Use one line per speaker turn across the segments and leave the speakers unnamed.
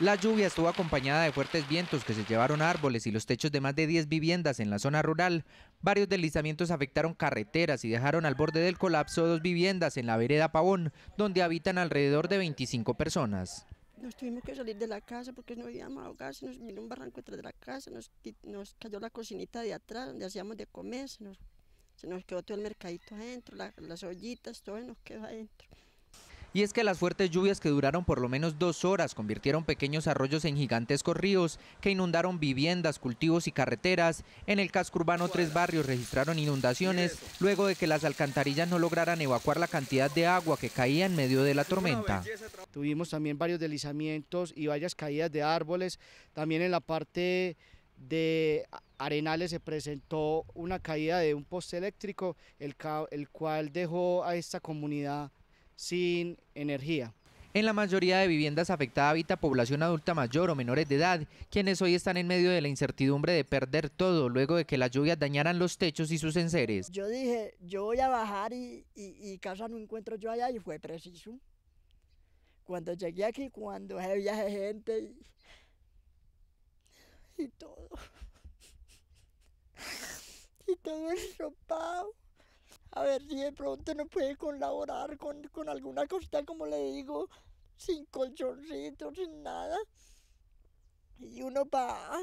La lluvia estuvo acompañada de fuertes vientos que se llevaron árboles y los techos de más de 10 viviendas en la zona rural. Varios deslizamientos afectaron carreteras y dejaron al borde del colapso dos viviendas en la vereda Pavón, donde habitan alrededor de 25 personas.
Nos tuvimos que salir de la casa porque no habíamos ahogado, nos vino un barranco detrás de la casa, nos, cayó la cocinita de atrás donde hacíamos de comer, se nos, quedó todo el mercadito adentro, la, las ollitas, todo nos quedó adentro.
Y es que las fuertes lluvias que duraron por lo menos dos horas convirtieron pequeños arroyos en gigantescos ríos que inundaron viviendas, cultivos y carreteras. En el casco urbano tres barrios registraron inundaciones luego de que las alcantarillas no lograran evacuar la cantidad de agua que caía en medio de la tormenta.
Tuvimos también varios deslizamientos y varias caídas de árboles. También en la parte de Arenales se presentó una caída de un poste eléctrico, el, el cual dejó a esta comunidad sin energía.
En la mayoría de viviendas afectadas habita población adulta mayor o menores de edad, quienes hoy están en medio de la incertidumbre de perder todo luego de que las lluvias dañaran los techos y sus enseres.
Yo dije, yo voy a bajar y, y, casa no encuentro yo allá y fue preciso. Cuando llegué aquí, cuando había gente y, y todo, y todo enropado a ver si de pronto no puede colaborar con, con alguna cosita, como le digo, sin colchoncito, sin nada. Y uno va,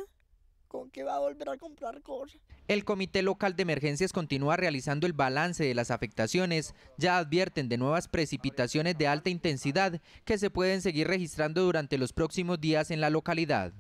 ¿con qué va a volver a comprar cosas?
El Comité Local de Emergencias continúa realizando el balance de las afectaciones. Ya advierten de nuevas precipitaciones de alta intensidad que se pueden seguir registrando durante los próximos días en la localidad.